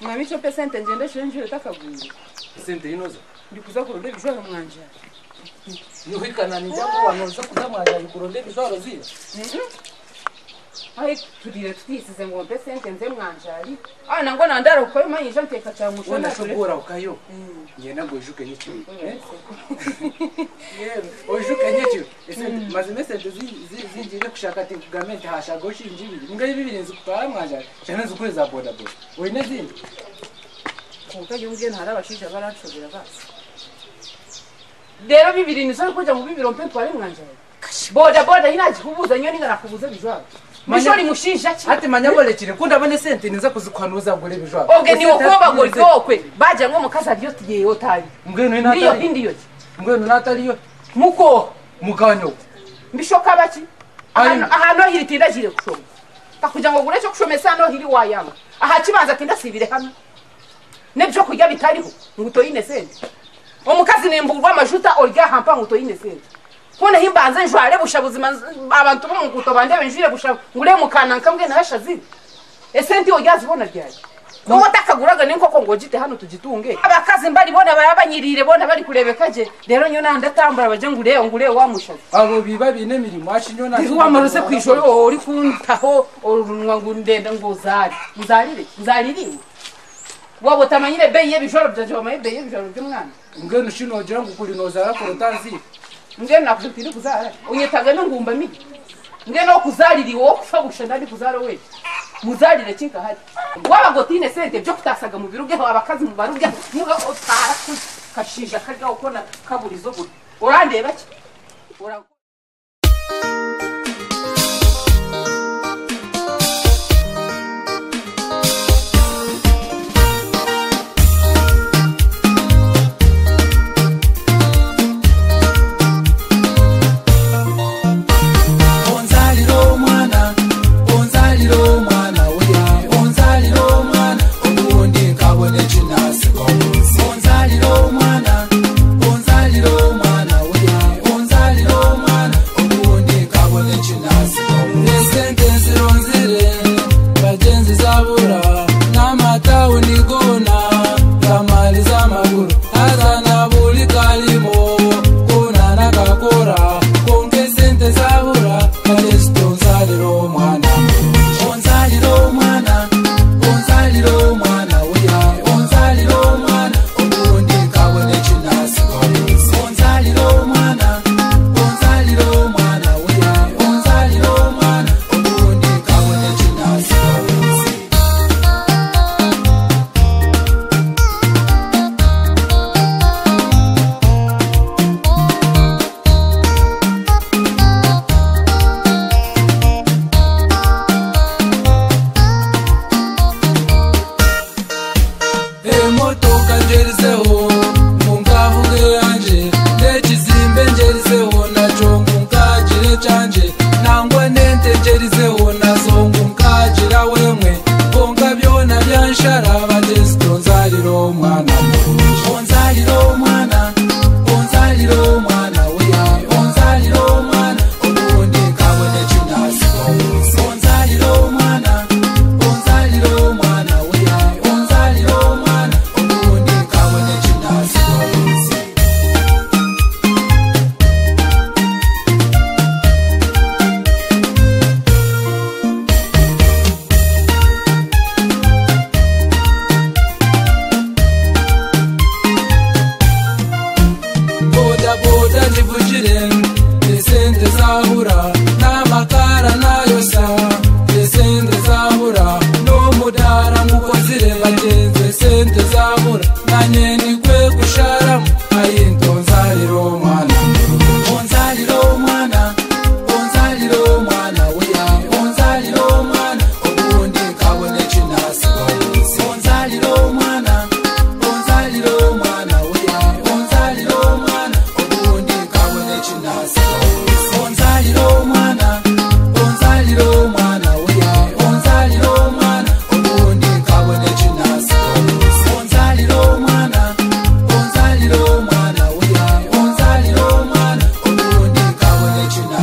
mami de nje está fazendo. sente inozo ndikuza kuronde bizvaro mwanja yoikana ndichangowanoroza kuda mwanja ndikuronde bizvaro ziva ayi turire tutisize ngo mpe sente nze mwanjari. Ayi nango nandara kuko manyije nteka cha muco wona shobora ukayo? Ngenda ngo ujuke nyicyo yewe ujuke nyicyo ese mazime sente zi- zi- zinjire kushaka ati gavumenti hashaga ushinja ibiri mbwa bibiri nzi kutwara mwajanye cyane nzi kuri za boda boda wine zindi? Kuko yumviye ntari abashije baranshobora basi. Rero bibiri nizo kuja mu bibiri mpe twari mwanjari. Boda boda inaji kubuza nyoni ngana kubuza bijoro mishori mushinja ki? Ati manyaborekire kunda abone sente niza kuzikwanuza ngure ibijoro obwe ni ukuba ngo ryokwe baje ngo mukaza ryo tugiye yotari mbwenu ndiyo inatari hindi yo mbwenu natariyo muko. Muganyo. Mbishoka baki ahantu hiri tinda jire kushoma. Kakuja ngo gure cyo kushomesa no hiri wayanga aha kibanza tinda sibire hano nebyo kurya bitariho nguto yine sente. Omukazi nembugwa amajuta orya hampa nguto yine sente. Kone himbanze njware busha buzima abantu bo nguto bandebe njire busha ngure mukana nkambwe nashaziri esenti orya zibona ryari? Wowe utakaguraga n'inkoko ngo jite hano tugitunge. Abakazi mbari bona barabanyirire bona bari kurebeka je. Rero nyo nandatambura baje ngureo ngureo wamushazi abo biba bine mirimo washinyo na Ndizi wamaruse kwishoro uri kuntaho urunwa ngo ndenda ngo uzari. Uzarire uzaririwe waba utamanyire beyi y'ibijoro byanje wamaye beyi y'ibijoro by'umwana. Mbwenu ushinogira ngo ukuri nozara kurutanzi nge nakuzitiri kuzara unyetaga n'ingumba mibi nge no kuzariri wo kufagusha ndandi kuzara we muzarire kinkahari waba gotine sente byo kutasaga mu birugeho abakazi mu barugeho. Muga utara kashisha karya ukona kaburizo buri urandeba ki? anshara bageze tonzarira umwana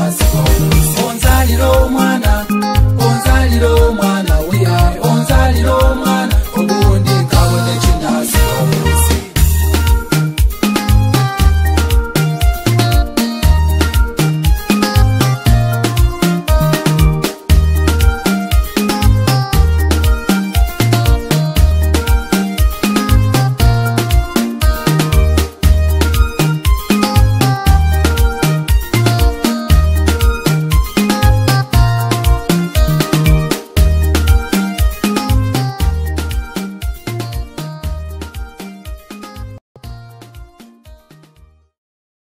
coração.